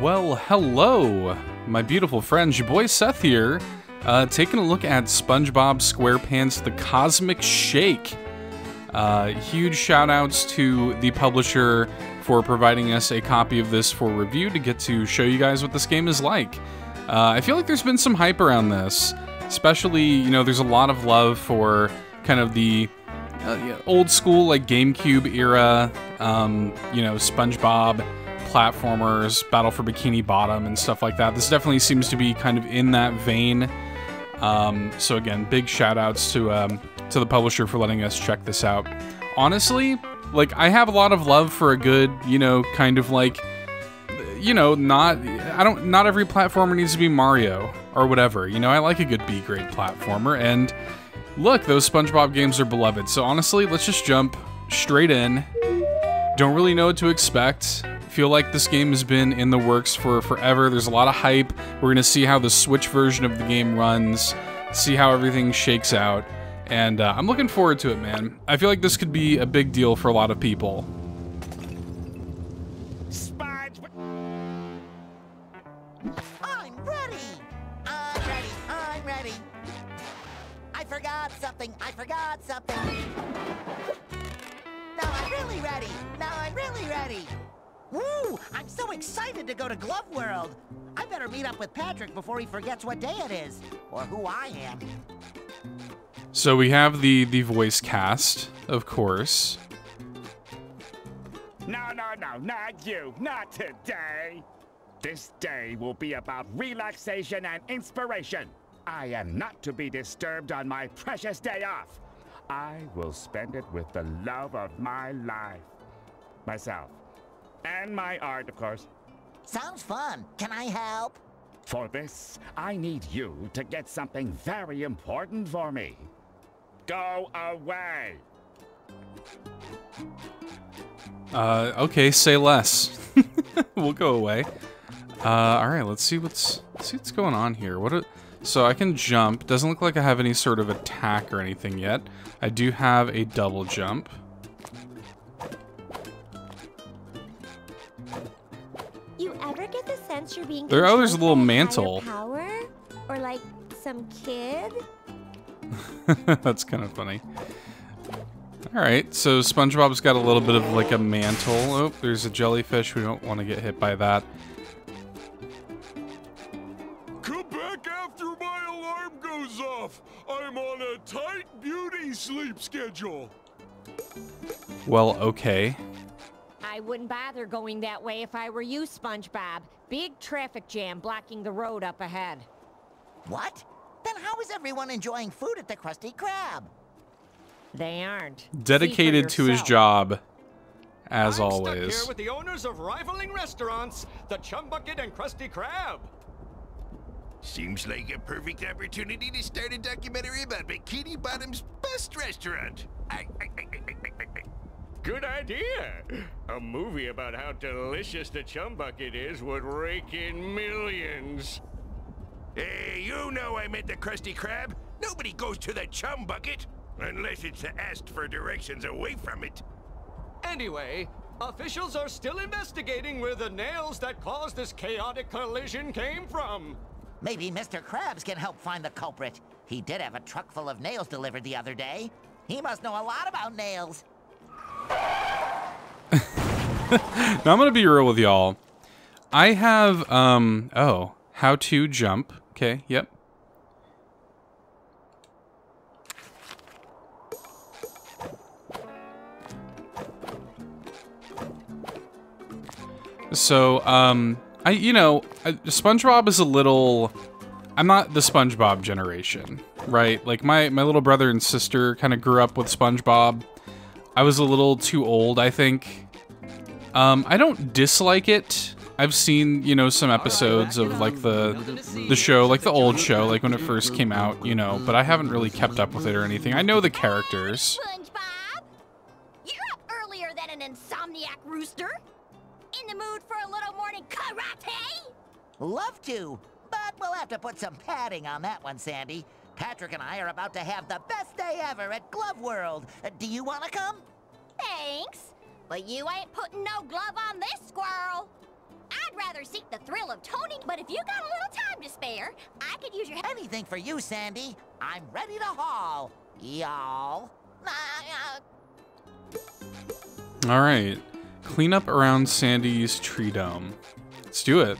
Well, hello, my beautiful friends. Your boy Seth here, uh, taking a look at SpongeBob SquarePants The Cosmic Shake. Uh, huge shout outs to the publisher for providing us a copy of this for review to get to show you guys what this game is like. Uh, I feel like there's been some hype around this, especially, you know, there's a lot of love for kind of the uh, old school, like GameCube era, um, you know, SpongeBob platformers, Battle for Bikini Bottom, and stuff like that. This definitely seems to be kind of in that vein. Um, so again, big shout outs to um, to the publisher for letting us check this out. Honestly, like I have a lot of love for a good, you know, kind of like, you know, not I don't not every platformer needs to be Mario or whatever. You know, I like a good B grade platformer, and look, those SpongeBob games are beloved. So honestly, let's just jump straight in. Don't really know what to expect feel like this game has been in the works for forever. There's a lot of hype. We're going to see how the Switch version of the game runs, see how everything shakes out. And uh, I'm looking forward to it, man. I feel like this could be a big deal for a lot of people. I'm ready. I'm ready. I'm ready. I forgot something. I forgot something. Now I'm really ready. Now I'm really ready. Woo! I'm so excited to go to Glove World. I better meet up with Patrick before he forgets what day it is, or who I am. So we have the the voice cast, of course. No, no, no, not you, not today. This day will be about relaxation and inspiration. I am not to be disturbed on my precious day off. I will spend it with the love of my life. Myself. And my art, of course. Sounds fun. Can I help? For this, I need you to get something very important for me. Go away. Uh, okay, say less. we'll go away. Uh, all right, let's see what's let's see what's going on here. What? A, so I can jump. Doesn't look like I have any sort of attack or anything yet. I do have a double jump. Sense you're being there, oh, there's a little mantle. Power? Or like some kid? That's kind of funny. Alright, so SpongeBob's got a little bit of like a mantle. Oh, there's a jellyfish. We don't want to get hit by that. Come back after my alarm goes off. I'm on a tight beauty sleep schedule. Well, okay. I wouldn't bother going that way if I were you, SpongeBob. Big traffic jam blocking the road up ahead. What? Then how is everyone enjoying food at the Krusty Krab? They aren't. Dedicated to his job, as I'm always. Stuck here with the owners of rivaling restaurants, the Chum Bucket and Krusty Krab. Seems like a perfect opportunity to start a documentary about Bikini Bottom's best restaurant. I, I, I, Good idea. A movie about how delicious the Chum Bucket is would rake in millions. Hey, you know I meant the Krusty Krab. Nobody goes to the Chum Bucket unless it's asked for directions away from it. Anyway, officials are still investigating where the nails that caused this chaotic collision came from. Maybe Mr. Krabs can help find the culprit. He did have a truck full of nails delivered the other day. He must know a lot about nails. now I'm gonna be real with y'all. I have um oh how to jump. Okay, yep. So um I you know SpongeBob is a little. I'm not the SpongeBob generation, right? Like my my little brother and sister kind of grew up with SpongeBob I was a little too old, I think. Um, I don't dislike it. I've seen, you know, some episodes of like the the show, like the old show, like when it first came out, you know, but I haven't really kept up with it or anything. I know the characters. SpongeBob, you're up earlier than an insomniac rooster. In the mood for a little morning karate? Love to, but we'll have to put some padding on that one, Sandy. Patrick and I are about to have the best day ever at Glove World. Uh, do you want to come? Thanks, but you ain't putting no glove on this squirrel. I'd rather rather seek the thrill of toning, but if you got a little time to spare, I could use your help. Anything for you, Sandy. I'm ready to haul. Y'all. All right. Clean up around Sandy's tree dome. Let's do it.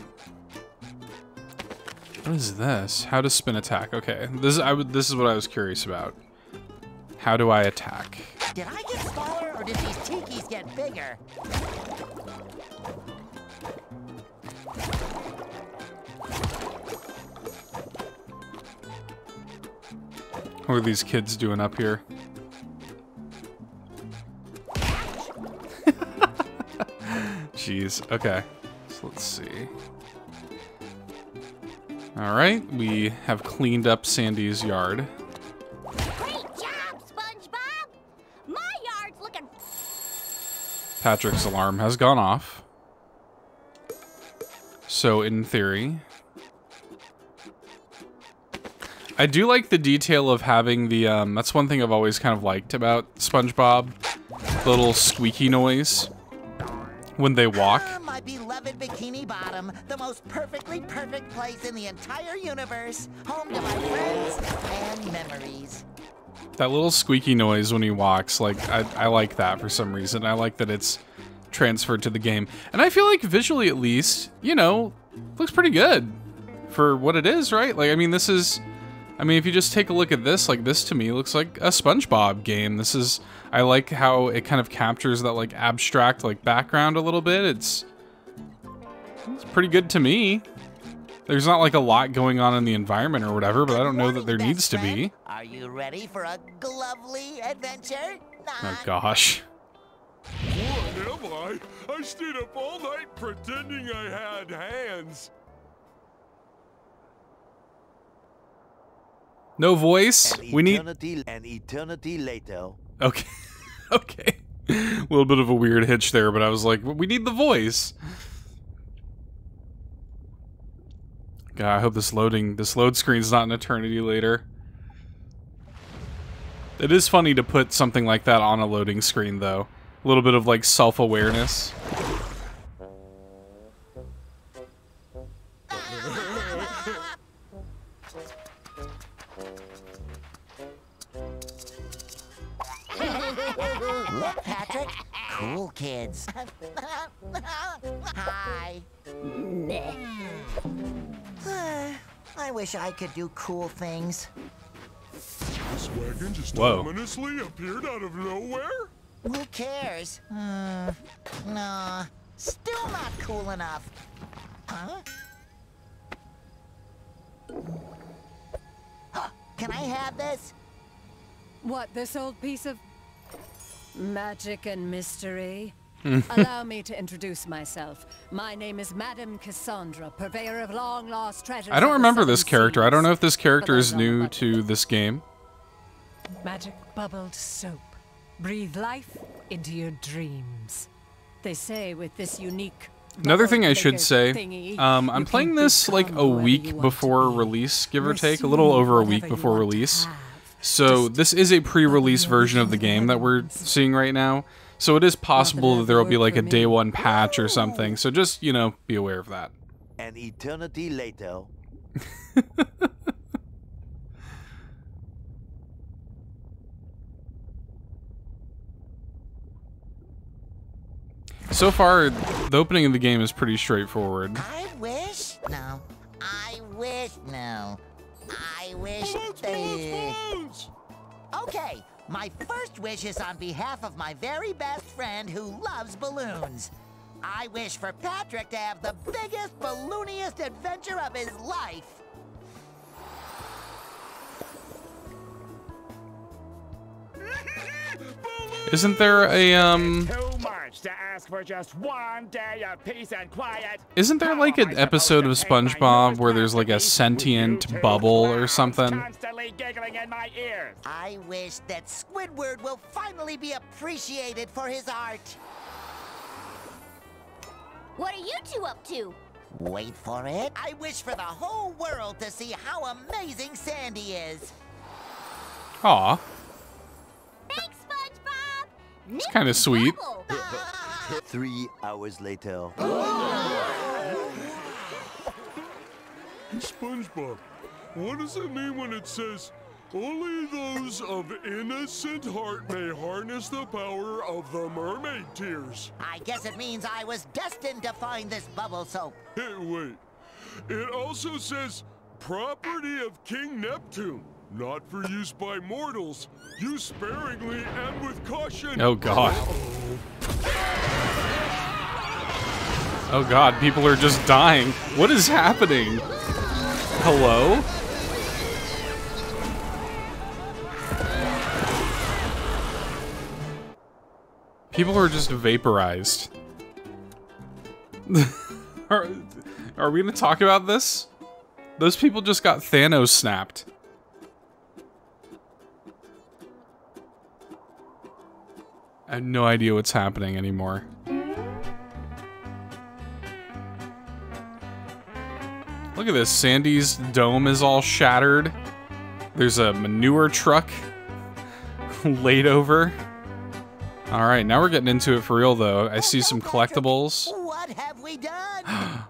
What is this? How to spin attack? Okay, this is I would this is what I was curious about. How do I attack? Did I get smaller or did these tikis get bigger? What are these kids doing up here? Jeez. Okay. So let's see. All right, we have cleaned up Sandy's yard. Great job, SpongeBob! My yard's looking Patrick's alarm has gone off. So, in theory, I do like the detail of having the. Um, that's one thing I've always kind of liked about SpongeBob. The little squeaky noise when they walk. Ah, my beloved Bikini Bottom, the most perfectly perfect place in the entire universe, home to my friends and memories. That little squeaky noise when he walks, like I, I like that for some reason. I like that it's transferred to the game, and I feel like visually, at least, you know, looks pretty good for what it is, right? Like, I mean, this is, I mean, if you just take a look at this, like this to me looks like a SpongeBob game. This is, I like how it kind of captures that like abstract like background a little bit. It's, it's pretty good to me. There's not like a lot going on in the environment or whatever, but I don't know that there Morning, needs to be. Are you ready for a lovely adventure? Oh gosh. What am I? I stayed up all night pretending I had hands. No voice. An We need an eternity later. Okay. okay. A little bit of a weird hitch there, but I was like, we need the voice. God, I hope this loading, this load screen's not an eternity later. It is funny to put something like that on a loading screen, though. A little bit of like self-awareness. Could do cool things. This wagon just Whoa. ominously appeared out of nowhere? Who cares? Hmm. Nah. Still not cool enough. Huh? Can I have this? What, this old piece of magic and mystery? Allow me to introduce myself. My name is Madame Cassandra, purveyor of long lost treasures. I don't remember this seven character. I don't know if this character is those on the new to this game. Magic bubbled soap. Breathe life into your dreams. They say with this unique. Another thing I should say, um, I'm playing this like a week you want to before be. release, give or take, a little over a week before release. So this is a pre-release version of the game that we're seeing right now. So it is possible that there will be like a for day one patch or something. So just, you know, be aware of that. An eternity later. So far, the opening of the game is pretty straightforward. I wish. No. I wish. No. I wish. uh, Okay. My first wish is on behalf of my very best friend who loves balloons. I wish for Patrick to have the biggest, ballooniest adventure of his life. Isn't there a um Too much to ask for just one day of peace and quiet. isn't there like an am I supposed episode of SpongeBob where there's like a sentient bubble or something? Constantly giggling in my ears. I wish that Squidward will finally be appreciated for his art. What are you two up to? Wait for it. I wish for the whole world to see how amazing Sandy is. Aw, Thanks, SpongeBob! It's kind of sweet. Three hours later. SpongeBob, what does it mean when it says, only those of innocent heart may harness the power of the mermaid tears? I guess it means I was destined to find this bubble soap. Hey, wait. It also says, property of King Neptune, not for use by mortals. Use sparingly and with caution. Oh god. Oh god, people are just dying. What is happening? Hello? People are just vaporized. are, are we gonna talk about this? Those people just got Thanos snapped. I have no idea what's happening anymore. Look at this. Sandy's dome is all shattered. There's a manure truck laid over. All right, now we're getting into it for real, though. I see some collectibles. What have we done?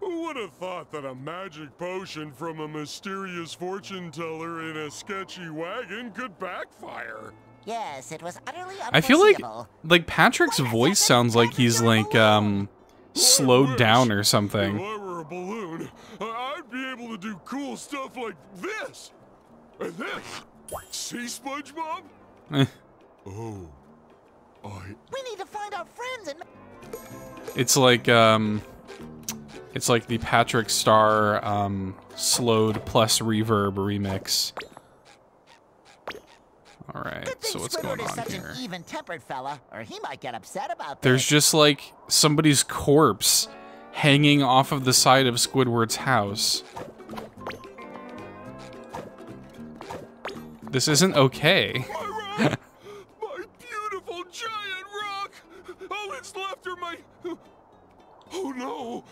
Who would have thought that a magic potion from a mysterious fortune teller in a sketchy wagon could backfire? Yes, it was utterly I feel like like Patrick's voice sounds like he's like um slowed down or If something. I were a balloon, I- I'd be able to do cool stuff like this. And this. See, SpongeBob? Eh. Oh. I... We need to find our friends and It's like um it's like the Patrick Star um slowed plus reverb remix. All right, so what's Squidward going is on such here? an even-tempered fella, or he might get upset about There's this. just like somebody's corpse hanging off of the side of Squidward's house. This isn't okay. My rock! my beautiful giant rock! All that's left are my... Oh no!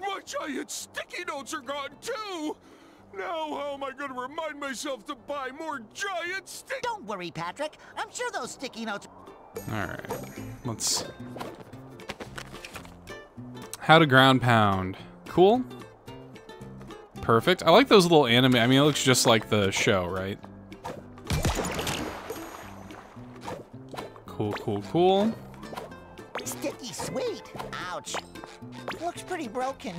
My giant sticky notes are gone too! Now how am I going to remind myself to buy more giant stick... Don't worry, Patrick. I'm sure those sticky notes. All right, let's. How to ground pound. Cool. Perfect. I like those little anime. I mean, it looks just like the show, right? Cool, cool, cool. Sticky sweet. Ouch. Looks pretty broken.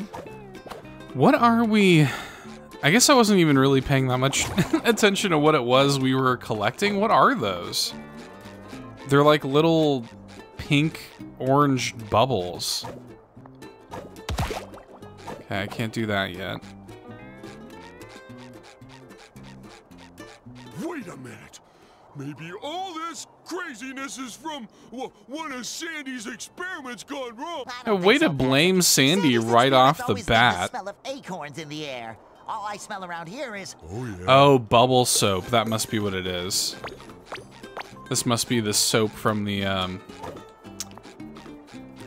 What are we? I guess I wasn't even really paying that much attention to what it was we were collecting. What are those? They're like little pink orange bubbles. Okay, I can't do that yet. Wait a minute! Maybe all this craziness is from one of Sandy's experiments gone wrong! A way to blame Sandy right off the Always the bat. smell of acorns in the air. All I smell around here is. Oh yeah. Oh, bubble soap. That must be what it is. This must be the soap from the um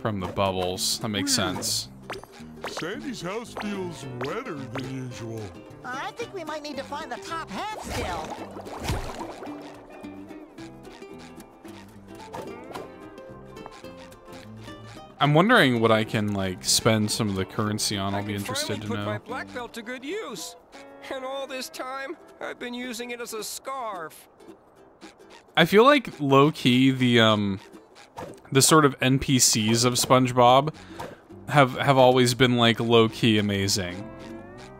from the bubbles. That makes sense. Sandy's house feels wetter than usual. I think we might need to find the top half still. I'm wondering what I can like spend some of the currency on. I'll be interested to put my know. black belt to good use. And all this time, I've been using it as a scarf. I feel like low key the um the sort of NPCs of SpongeBob have have always been like low key amazing.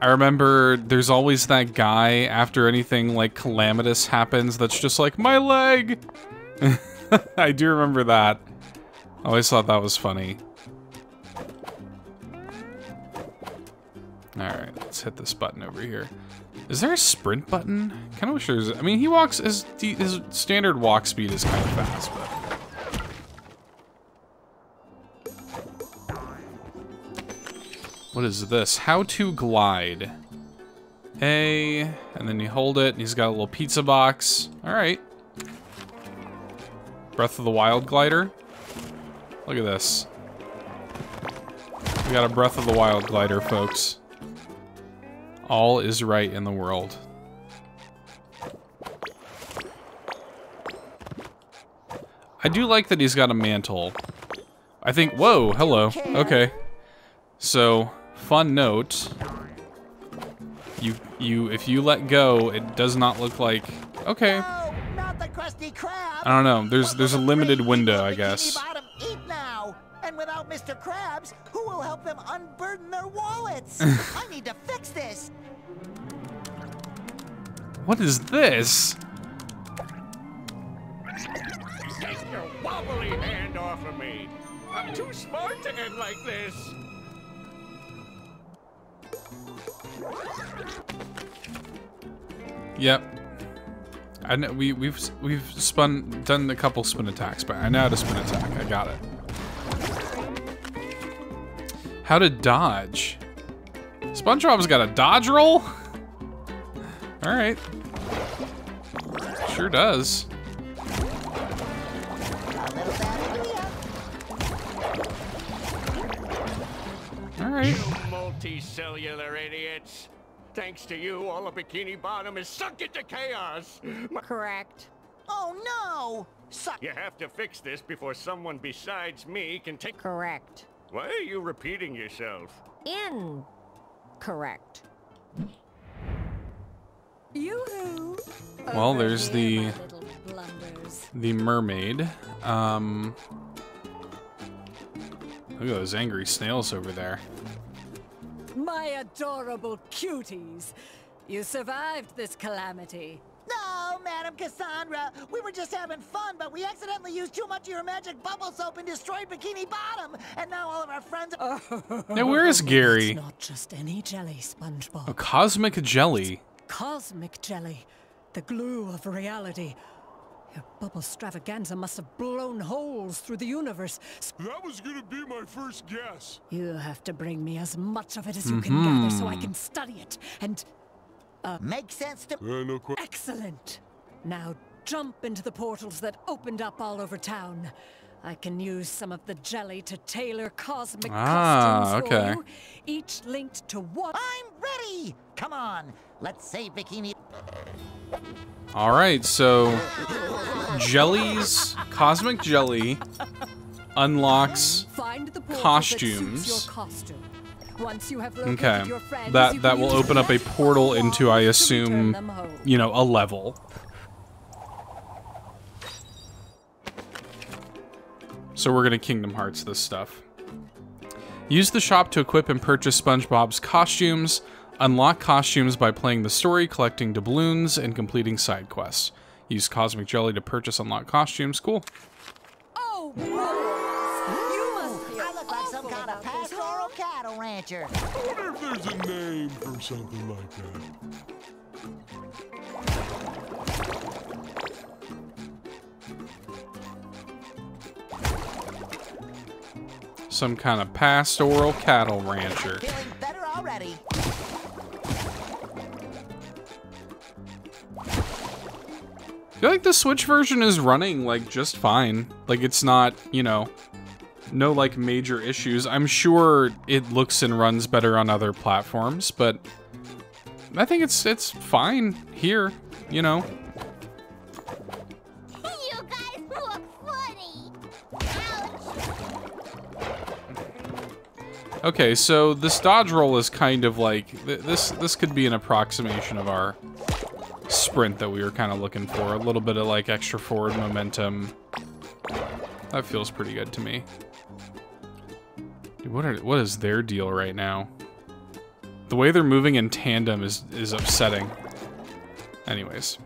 I remember there's always that guy after anything like calamitous happens that's just like my leg. I do remember that. I always thought that was funny. All right, let's hit this button over here. Is there a sprint button? Kind of wish there's. I mean, he walks his his standard walk speed is kind of fast, but. What is this? How to glide. A, and then you hold it, and he's got a little pizza box. All right. Breath of the Wild glider. Look at this. We got a Breath of the Wild glider, folks. All is right in the world. I do like that he's got a mantle. I think, whoa, hello. Okay. So, fun note. You, you, if you let go, it does not look like, okay. No, not the Krusty Krab. I don't know. There's, there's a limited window, I guess. Them unburden their wallets? I need to fix this. What is this? Get your wobbly hand off of me! I'm too smart to end like this! Yep. I know we we've we've spun done a couple spin attacks, but I know how to spin attack. I got it. How to dodge? SpongeBob's got a dodge roll. All right. Sure does. All right. You multicellular idiots! Thanks to you, all of Bikini Bottom is sunk into chaos! My Correct. Oh no! Suck. you have to fix this before someone besides me can take- Correct. Why are you repeating yourself? Incorrect. Yoo-hoo! Well, there's the my little blunders. the mermaid. Um. Look at those angry snails over there. My adorable cuties. You survived this calamity. No, Madam Cassandra. We were just having fun, but we accidentally used too much of your magic bubble soap and destroyed Bikini Bottom. And now all of our friends are. Now, where is Gary? It's not just any jelly, SpongeBob. A cosmic jelly. Cosmic jelly, the glue of reality. Your bubble stravaganza must have blown holes through the universe. That was gonna be my first guess. You have to bring me as much of it as you can gather so I Mm-hmm. can study it. And Makes sense to. Uh, no excellent. Now jump into the portals that opened up all over town. I can use some of the jelly to tailor cosmic Ah, costumes okay. for you, each linked to one. I'm ready! Come on, let's save Bikini. All right, so jellies, cosmic jelly unlocks. Find the portal costumes. Okay, your friends, that that will open up a portal into, I assume, return them home. you know, a level. So we're gonna Kingdom Hearts this stuff. Use the shop to equip and purchase SpongeBob's costumes. Unlock costumes by playing the story, collecting doubloons, and completing side quests. Use Cosmic Jelly to purchase unlock costumes. Cool. Oh, cattle rancher. I wonder if there's a name for something like that. Some kind of pastoral cattle rancher. Feeling better already. I feel like the Switch version is running like just fine. Like it's not, you know, no like major issues. I'm sure it looks and runs better on other platforms, but I think it's it's fine here, you know. You guys look funny! Okay, so this dodge roll is kind of like th this this could be an approximation of our sprint that we were kind of looking for. A little bit of like extra forward momentum. That feels pretty good to me. Dude, what are what is their deal right now? The way they're moving in tandem is is upsetting. Anyways.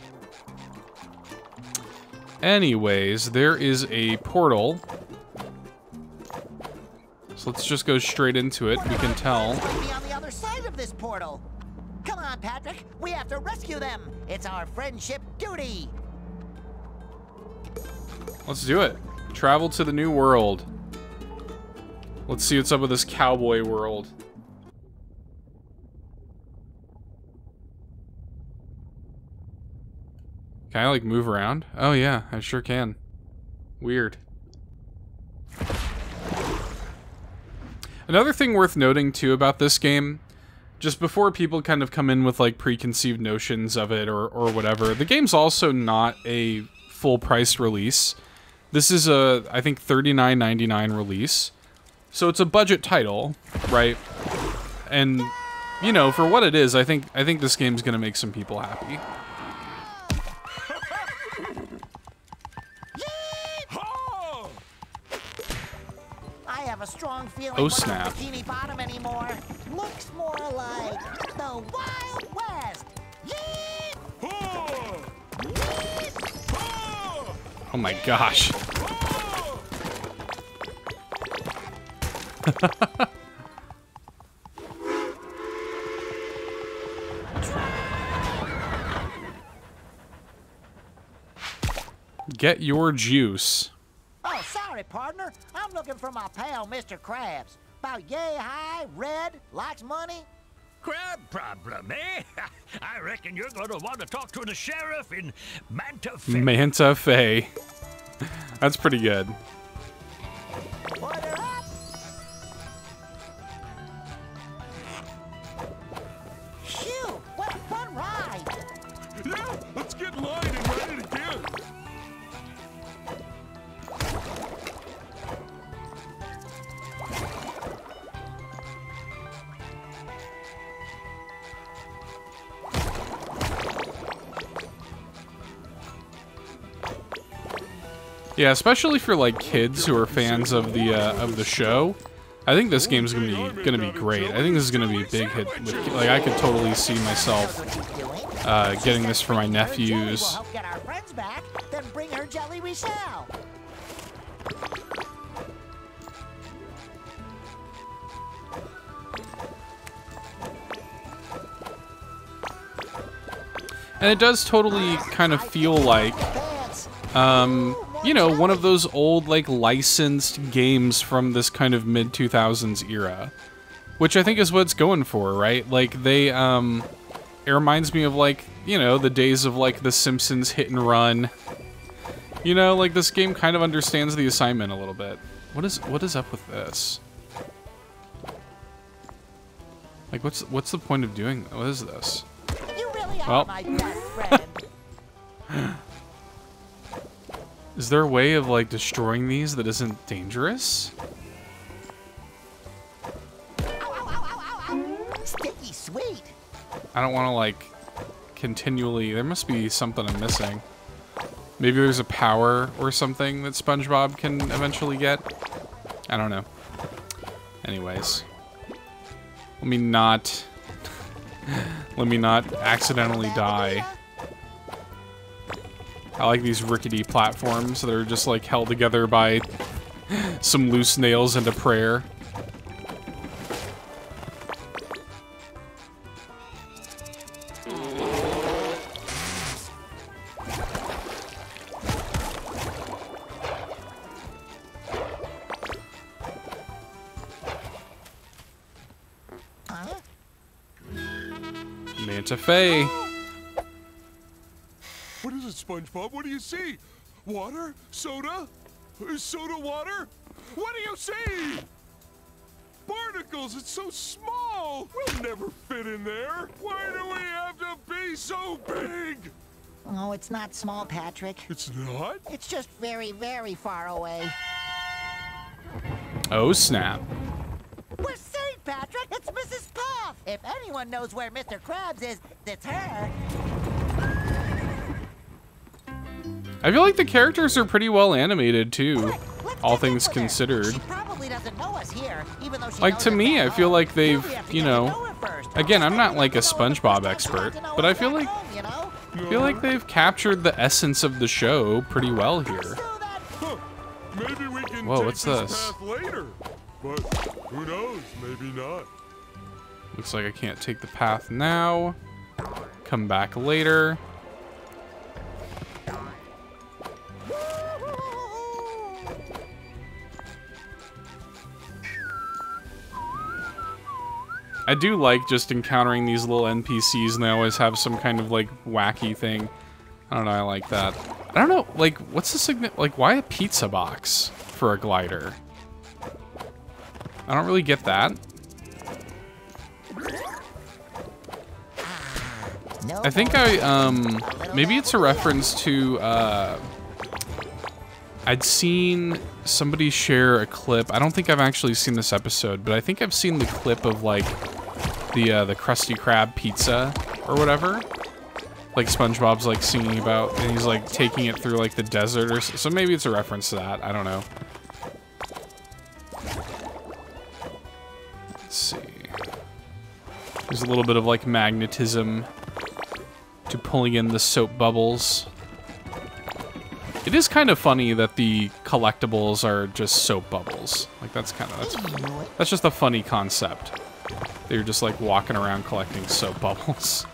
Anyways, there is a portal. So let's just go straight into it. We can tell. Be on the other side of this portal. Come on, Patrick. We have to rescue them. It's our friendship duty. Let's do it. Travel to the new world. Let's see what's up with this cowboy world. Can I like move around? Oh yeah, I sure can. Weird. Another thing worth noting too about this game, just before people kind of come in with like preconceived notions of it or, or whatever, the game's also not a full price release. This is a, I think, $39.99 release. So it's a budget title, right? And, you know, for what it is, I think I think this game's gonna make some people happy. I have a strong feeling Oh, snap. not Bottom anymore. Looks more like the Wild West. Oh my gosh. Get your juice. Oh, sorry, partner. I'm looking for my pal, Mr. Krabs. About yay high, red, likes money. Crab problem, eh? I reckon you're going to want to talk to the sheriff in Manta Fe. Manta Fe. That's pretty good. Yeah, especially for like kids who are fans of the uh, of the show. I think this game's gonna be gonna be great. I think this is gonna be a big hit. With, like I could totally see myself uh, getting this for my nephews. help get our friends back, then bring her jelly we shall. And it does totally kind of feel like, um, you know, one of those old, like, licensed games from this kind of mid 2000s era. Which I think is what it's going for, right? Like, they, um, it reminds me of, like, you know, the days of, like, The Simpsons hit and run. You know, like, this game kind of understands the assignment a little bit. What is, what is up with this? Like, what's, what's the point of doing, what is this? You really are Well. my best friend. Is there a way of like destroying these that isn't dangerous? Sticky sweet. I don't want to like continually. There must be something I'm missing. Maybe there's a power or something that SpongeBob can eventually get. I don't know. Anyways, let me not. let me not accidentally die. I like these rickety platforms that are just like held together by some loose nails and a prayer. Manta. What is it, SpongeBob? What do you see? Water? Soda? Soda water? What do you see? Barnacles, it's so small. We'll never fit in there. Why do we have to be so big? Oh, it's not small, Patrick. It's not? It's just very, very far away. Oh snap. We're safe, Patrick. It's Mrs. Puff. If anyone knows where Mr. Krabs is, it's her. I feel like the characters are pretty well animated too, all things considered. Probably doesn't know us here, even though she Like to me, I feel like they've, We have to you know, know her first. again, I'm not like a SpongeBob expert, but I feel like You know? I feel like they've captured the essence of the show pretty well here. Huh. Maybe we can Whoa, what's this, this? later. But who knows? Maybe not. Looks like I can't take the path now. Come back later. I do like just encountering these little NPCs and they always have some kind of like wacky thing. I don't know, I like that. I don't know, like, what's the significance? Like, why a pizza box for a glider? I don't really get that. I think I, um, maybe it's a reference to, uh, I'd seen somebody share a clip. I don't think I've actually seen this episode, but I think I've seen the clip of like the uh, the Krusty Krab pizza or whatever. Like SpongeBob's like singing about, and he's like taking it through like the desert or so. so maybe it's a reference to that. I don't know. Let's see. There's a little bit of like magnetism to pulling in the soap bubbles. It is kind of funny that the collectibles are just soap bubbles. Like that's kind of that's that's just a funny concept. They're just like walking around collecting soap bubbles.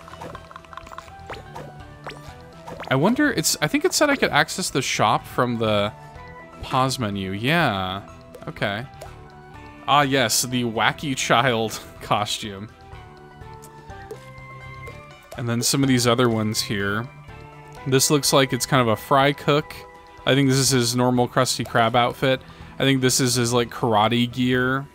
I wonder it's I think it said I could access the shop from the pause menu. Yeah. Okay. Ah yes, the wacky child costume. And then some of these other ones here. This looks like it's kind of a fry cook. I think this is his normal Krusty Krab outfit. I think this is his like karate gear.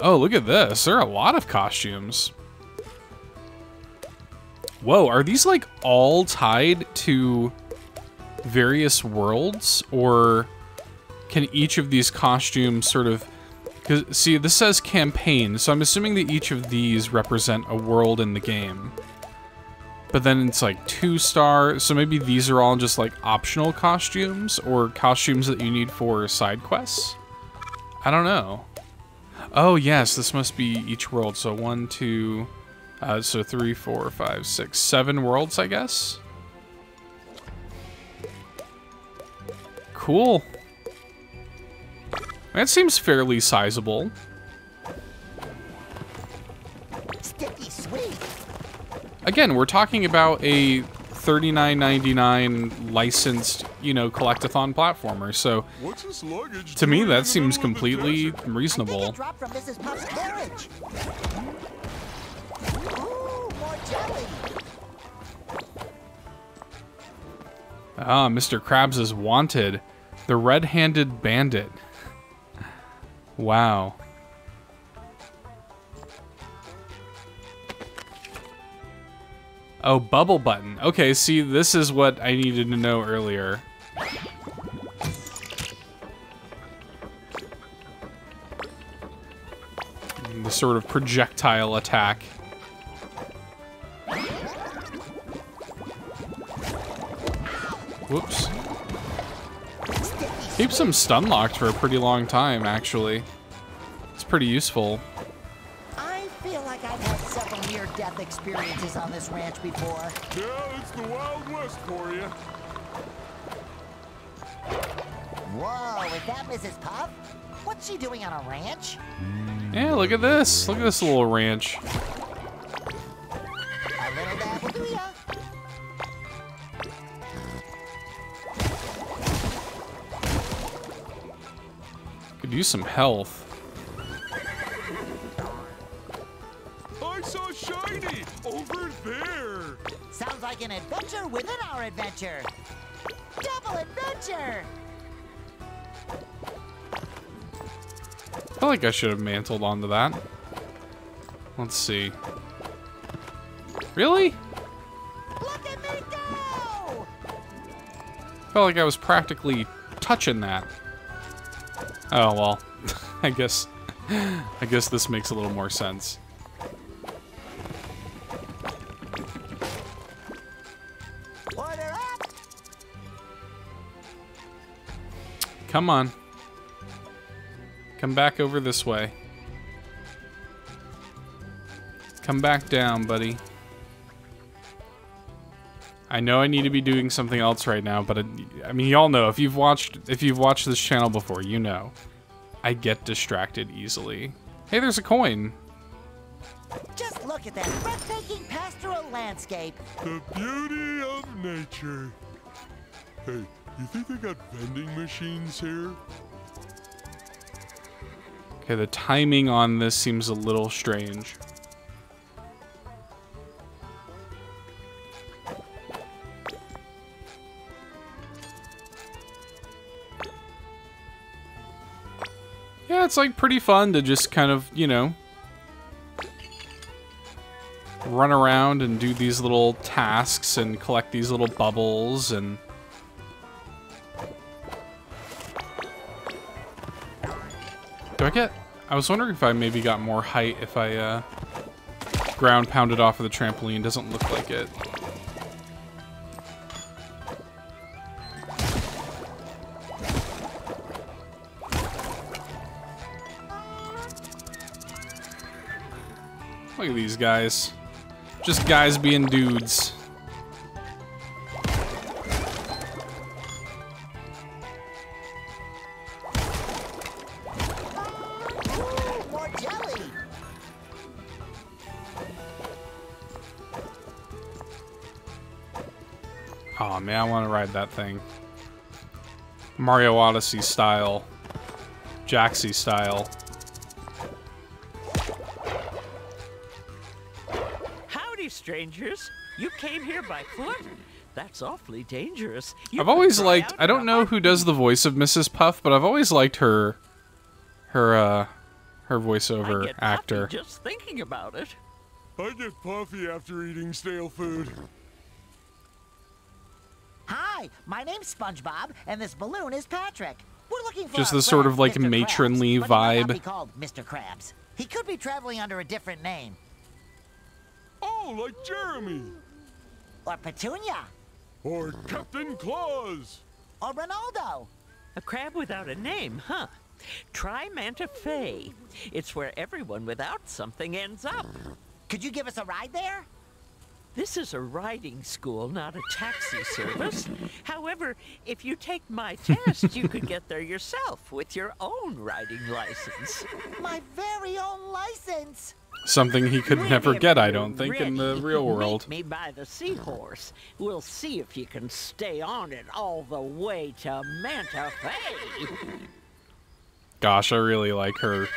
Oh, look at this. There are a lot of costumes. Whoa, are these like all tied to various worlds? Or can each of these costumes sort of... See, this says campaign, so I'm assuming that each of these represent a world in the game. But then it's like two star, so maybe these are all just like optional costumes or costumes that you need for side quests? I don't know. Oh yes, this must be each world. So one, two, uh, so three, four, five, six, seven worlds, I guess. Cool. That seems fairly sizable. Sticky sweet. Again, we're talking about a $39.99 licensed, you know, collectathon platformer. So to me, that seems completely reasonable. Drop from Mrs. Puff's carriage. Ooh, more jelly. Ah, Mr. Krabs is wanted. The red-handed bandit. Wow. Oh, bubble button. Okay, see, this is what I needed to know earlier. The sort of projectile attack. Whoops. Keeps them stun locked for a pretty long time, actually. It's pretty useful. I feel like I've had several near-death experiences on this ranch before. Yeah, it's the Wild West for you. Whoa, is that Mrs. Puff? What's she doing on a ranch? Yeah, look at this. Look at this little ranch. A little dab will do ya. Could use some health. Like an adventure within our adventure. Double adventure! I feel like I should have mantled onto that. Let's see. Really? Look at me go! Felt like I was practically touching that. Oh well. I guess I guess this makes a little more sense. Come on. Come back over this way. Come back down, buddy. I know I need to be doing something else right now, but it, I mean, y'all know if you've watched if you've watched this channel before, you know I get distracted easily. Hey, there's a coin. Just look at that breathtaking pastoral landscape. The beauty of nature. Hey, you think they got vending machines here? Okay, the timing on this seems a little strange. Yeah, it's like pretty fun to just kind of, you know, run around and do these little tasks and collect these little bubbles and I was wondering if I maybe got more height if I, uh... Ground pounded off of the trampoline. Doesn't look like it. Look at these guys. Just guys being dudes. I want to ride that thing. Mario Odyssey style. Jaxie style. Howdy, strangers. You came here by foot? That's awfully dangerous. You I've always liked, I don't know who does the voice of Mrs. Puff, but I've always liked her her uh her voiceover actor. just thinking about it. I get puffy after eating stale food. Hi, my name's SpongeBob, and this balloon is Patrick. We're looking for Just our this sort of, like, Mr. matronly Krabs, but he might vibe. be called Mr. Krabs. He could be traveling under a different name. Oh, like Jeremy. Or Petunia. Or Captain Claus. Or Ronaldo. A crab without a name, huh? Try Manta Fe. It's where everyone without something ends up. Could you give us a ride there? This is a riding school, not a taxi service. However, if you take my test, you could get there yourself with your own riding license. My very own license. Something he could never get, I don't think, in the real world. Meet me by the seahorse. We'll see if you can stay on it all the way to Manta Fe. Gosh, I really like her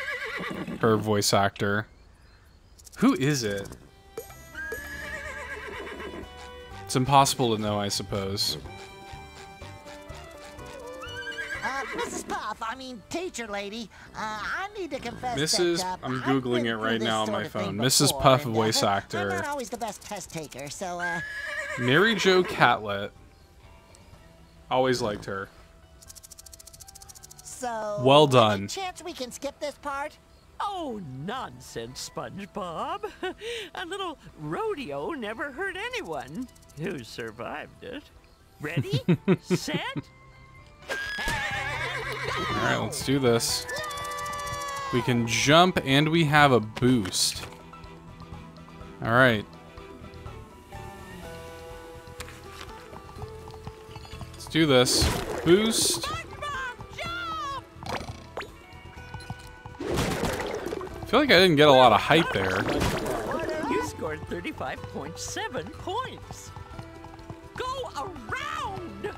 her voice actor. Who is it? It's impossible to know, I suppose. Uh, Mrs. Puff, I mean, teacher lady, uh, I need to confess Mrs. that, uh, I'm googling it right now on my phone. Mrs. before, Puff and, voice uh, actor. I'm not always the best test taker, so, uh, Mary Jo Catlett. Always liked her. so... Well done. chance we can skip this part? Oh, nonsense, SpongeBob. A little rodeo never hurt anyone who survived it. Ready? Set? Alright, let's do this. We can jump and we have a boost. Alright. Let's do this. Boost. Feel like I didn't get a lot of height there. You scored 35.7 points. Go around!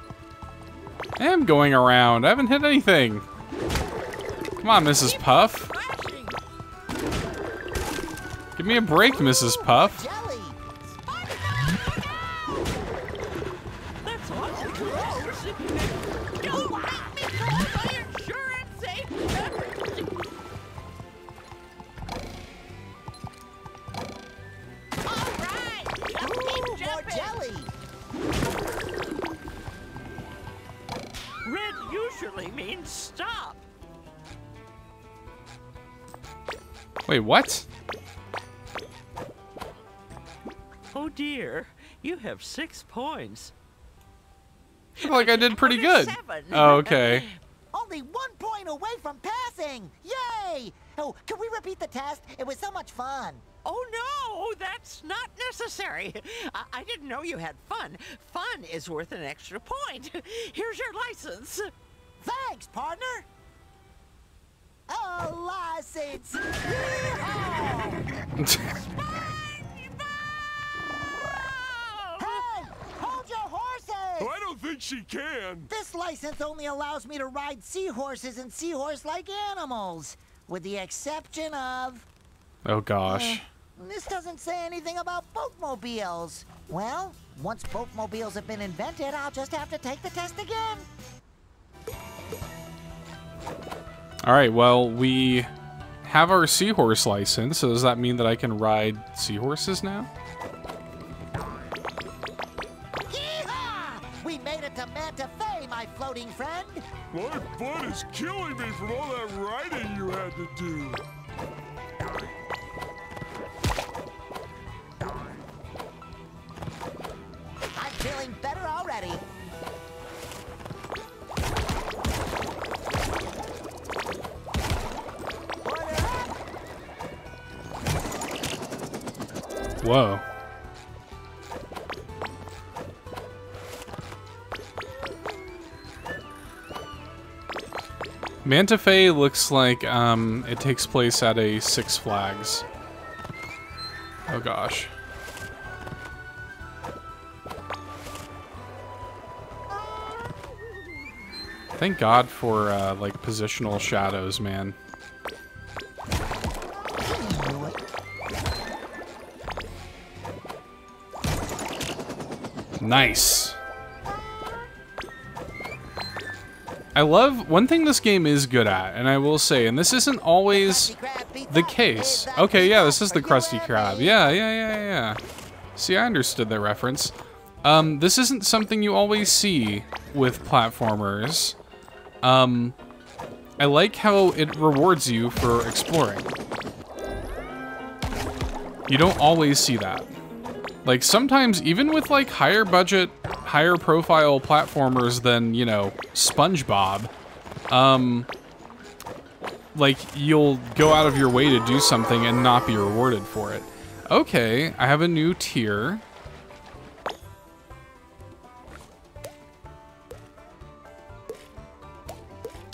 I am going around. I haven't hit anything. Come on, Mrs. Puff. Give me a break, Mrs. Puff. What? Oh dear, you have six points. I feel like I did pretty good. Oh, okay. Only one point away from passing! Yay! Oh, can we repeat the test? It was so much fun. Oh no, that's not necessary. I, I didn't know you had fun. Fun is worth an extra point. Here's your license. Thanks, partner! A license! Hey! Hold your horses! I don't think she can. This license only allows me to ride seahorses and seahorse-like animals, with the exception of... Oh gosh. Eh, this doesn't say anything about boatmobiles. Well, once boatmobiles have been invented, I'll just have to take the test again. Alright, well, we have our seahorse license, so does that mean that I can ride seahorses now? Yeehaw! We made it to Manta Fe, my floating friend. My butt is killing me from all that writing you had to do. I'm feeling better already. Whoa. Manta Fe looks like um, it takes place at a Six Flags. Oh gosh. Thank God for uh, like positional shadows, man. Nice. I love one thing this game is good at, and I will say, and this isn't always the case. Okay, yeah, this is the Krusty Krab. Yeah, yeah, yeah, yeah. See, I understood that reference. Um, this isn't something you always see with platformers. Um, I like how it rewards you for exploring. You don't always see that. Like sometimes even with like higher budget, higher profile platformers than, you know, SpongeBob, um like you'll go out of your way to do something and not be rewarded for it. Okay, I have a new tier.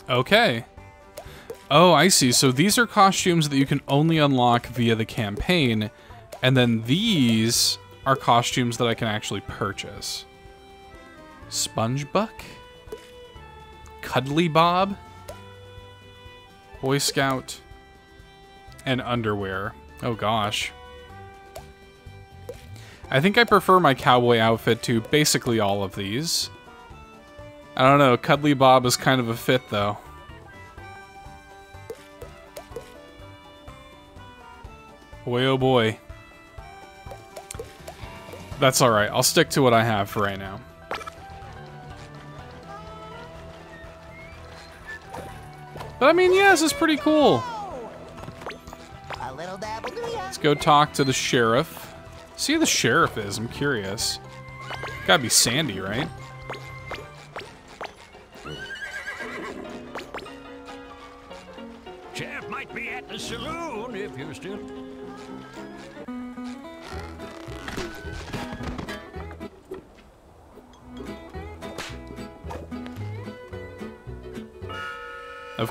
Okay. Oh, I see. So these are costumes that you can only unlock via the campaign, and then these are costumes that I can actually purchase. Spongebuck? Cuddly Bob? Boy Scout? And underwear. Oh gosh. I think I prefer my cowboy outfit to basically all of these. I don't know, Cuddly Bob is kind of a fit though. Boy oh boy. That's alright, I'll stick to what I have for right now. But I mean, yeah, this is pretty cool. Let's go talk to the sheriff. See who the sheriff is, I'm curious. Gotta be Sandy, right?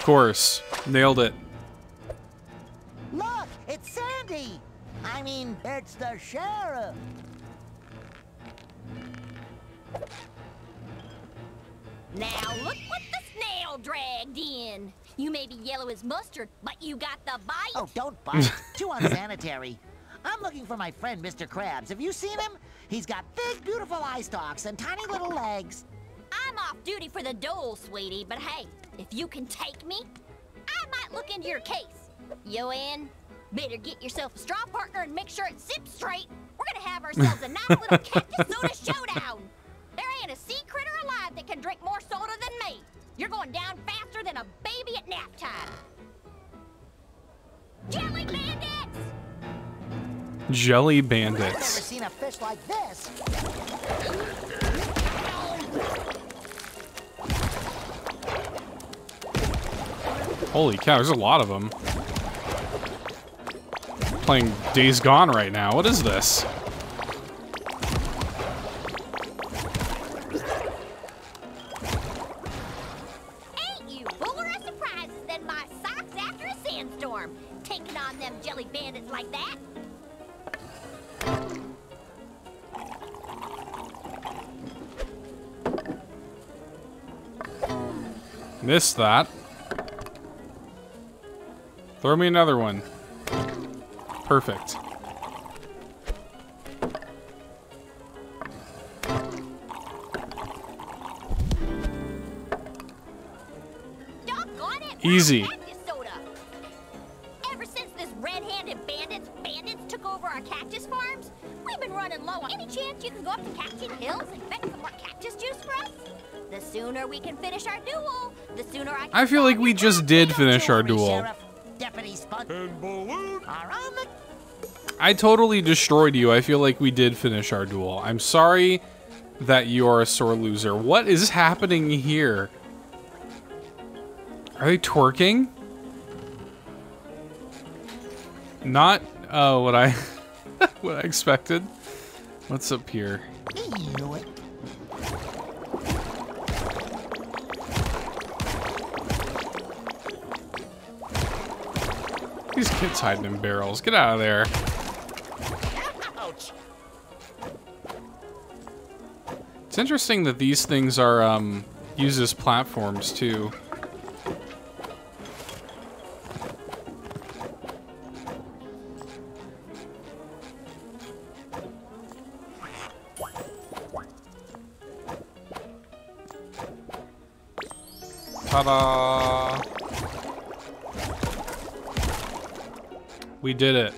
Course. Nailed it. Look, it's Sandy. I mean, it's the sheriff. Now look what the snail dragged in. You may be yellow as mustard, but you got the bite. Oh, don't bite. Too unsanitary. I'm looking for my friend, Mr. Krabs. Have you seen him? He's got big, beautiful eye stalks and tiny little legs. I'm off duty for the dole, sweetie, but hey, if you can take me, I might look into your case. You in? Better get yourself a straw partner and make sure it sips straight. We're gonna have ourselves a nice little cactus soda showdown. There ain't a sea critter alive that can drink more soda than me. You're going down faster than a baby at nap time. Jelly bandits! Jelly I've never bandits. seen a fish like this. Holy cow, there's a lot of them. Playing Days Gone right now. What is this? Ain't you Throw me another one. Perfect. Easy. Soda. Ever since this red-handed bandits bandits took over our cactus farms, we've been running low. Any chance you can go up to Cactus Hills and fetch some more cactus juice for us? The sooner we can finish our duel, the sooner I I feel like we just did finish our duel. Sheriff, And Balloon. are on the I totally destroyed you. I feel like we did finish our duel. I'm sorry that you are a sore loser. What is happening here? Are they twerking? Not uh, what I what I expected. What's up here? These kids hiding in barrels. Get out of there. Ouch. It's interesting that these things are um, used as platforms too. Ta-da! We did it.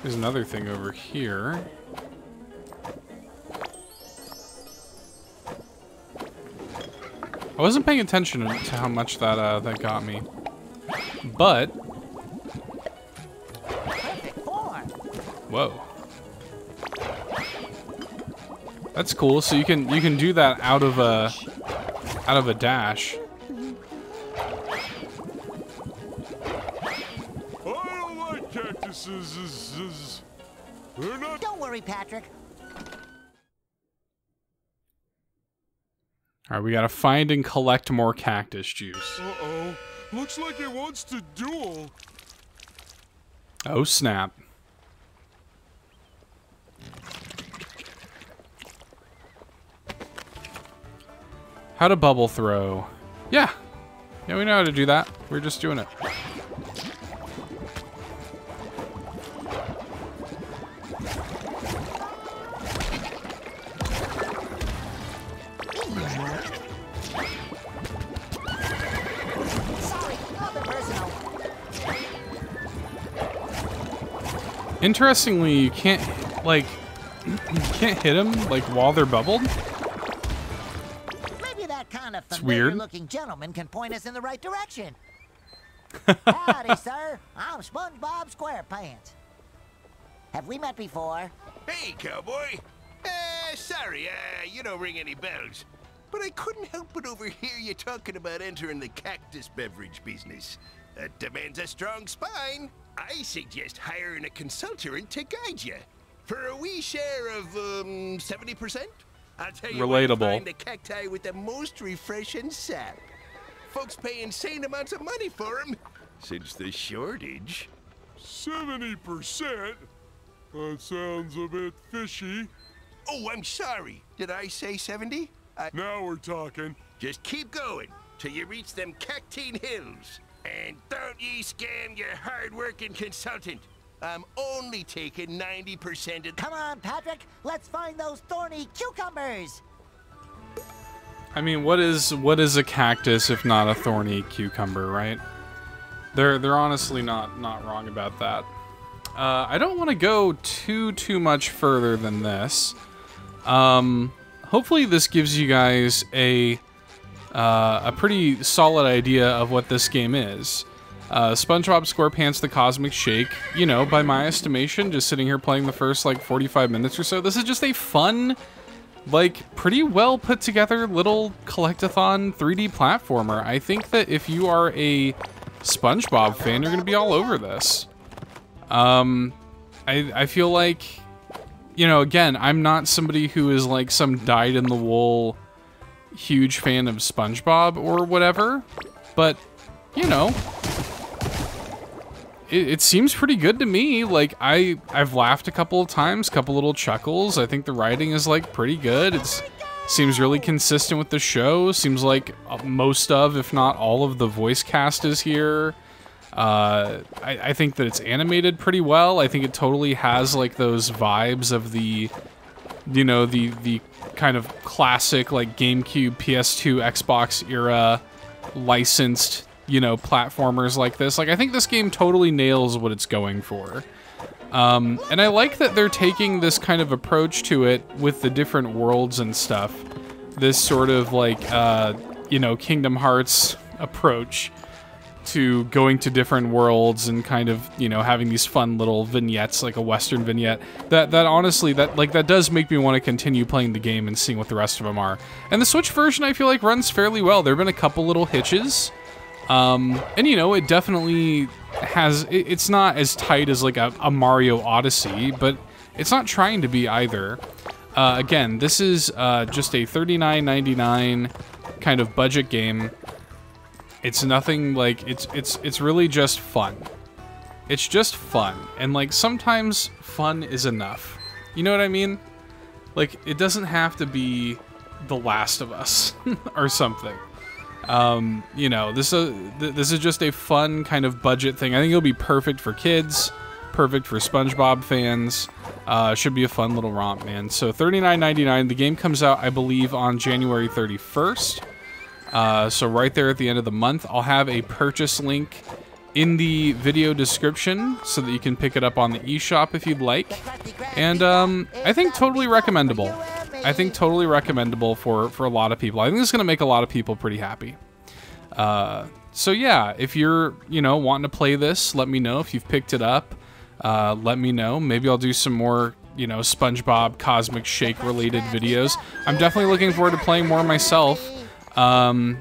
There's another thing over here. I wasn't paying attention to how much that uh, that got me, but whoa, that's cool. So you can you can do that out of a out of a dash. Don't worry, Patrick. All right, we gotta find and collect more cactus juice. Uh-oh. Looks like it wants to duel. Oh snap! How to bubble throw? Yeah, yeah, we know how to do that. We're just doing it. Interestingly, you can't like you can't hit them like while they're bubbled. Maybe that kind of It's weird. familiar-looking gentleman can point us in the right direction. Howdy, sir. I'm SpongeBob SquarePants. Have we met before? Hey, cowboy. Uh, sorry, uh, you don't ring any bells. But I couldn't help but overhear you talking about entering the cactus beverage business. That demands a strong spine. I suggest hiring a consultant to guide you. For a wee share of, um, 70%? I'll tell you where Relatable. find the cacti with the most refreshing sap. Folks pay insane amounts of money for for 'em Since the shortage. 70%? That sounds a bit fishy. Oh, I'm sorry. Did I say 70? I... Now we're talking. Just keep going till you reach them Cactine Hills. And don't ye scam your hard-working consultant. I'm only taking 90% of... Come on, Patrick. Let's find those thorny cucumbers. I mean, what is what is a cactus if not a thorny cucumber, right? They're they're honestly not not wrong about that. Uh, I don't want to go too too much further than this. Um, hopefully, this gives you guys a uh, a pretty solid idea of what this game is. Uh, SpongeBob SquarePants: The Cosmic Shake. You know, by my estimation, just sitting here playing the first like 45 minutes or so, this is just a fun like pretty well put together little collectathon 3D platformer. I think that if you are a SpongeBob fan, you're gonna be all over this. Um, I I feel like, you know, again, I'm not somebody who is like some dyed in the wool huge fan of SpongeBob or whatever, but you know. It, it seems pretty good to me. Like I, I've laughed a couple of times, couple little chuckles. I think the writing is like pretty good. It's seems really consistent with the show. Seems like uh, most of, if not all of the voice cast is here. Uh, I, I think that it's animated pretty well. I think it totally has like those vibes of the, you know, the the kind of classic like GameCube, PS2, Xbox era licensed, you know, platformers like this. Like I think this game totally nails what it's going for. Um, and I like that they're taking this kind of approach to it with the different worlds and stuff this sort of like uh, you know Kingdom Hearts approach to going to different worlds and kind of you know having these fun little vignettes like a western vignette. That that honestly that like that does make me want to continue playing the game and seeing what the rest of them are. And the switch version i feel like runs fairly well. There have been a couple little hitches. Um, and you know it definitely has it, it's not as tight as like a, a mario odyssey but it's not trying to be either. Uh, again this is uh, just a 39.99 kind of budget game it's nothing like it's it's it's really just fun. It's just fun. And like sometimes fun is enough. You know what I mean? Like it doesn't have to be The Last of Us or something. Um, you know, this is uh, this is just a fun kind of budget thing. I think it'll be perfect for kids, perfect for SpongeBob fans. Uh, should be a fun little romp, man. So $39.99. The game comes out, I believe, on January 31st. Uh, so right there at the end of the month, I'll have a purchase link in the video description so that you can pick it up on the eShop if you'd like. And um, I think totally recommendable. I think totally recommendable for, for a lot of people. I think it's going to make a lot of people pretty happy. Uh, so yeah, if you're, you know, wanting to play this, let me know. If you've picked it up, uh, let me know. Maybe I'll do some more, you know, SpongeBob Cosmic Shake related videos. I'm definitely looking forward to playing more myself. Um,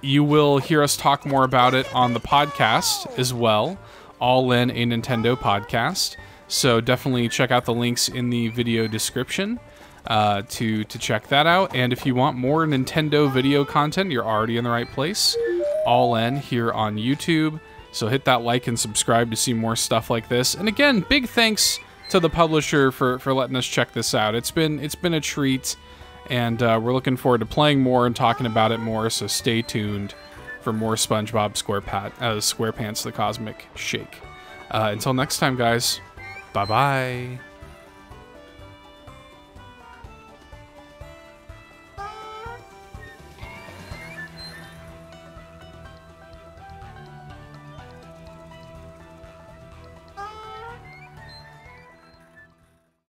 you will hear us talk more about it on the podcast as well, All N a Nintendo podcast. So definitely check out the links in the video description uh, to to check that out. And if you want more Nintendo video content, you're already in the right place. All N here on YouTube. So hit that like and subscribe to see more stuff like this. And again, big thanks to the publisher for for letting us check this out. It's been it's been a treat and uh, we're looking forward to playing more and talking about it more. So stay tuned for more SpongeBob SquarePat, uh, SquarePants: The Cosmic Shake. Uh, until next time, guys. Bye bye.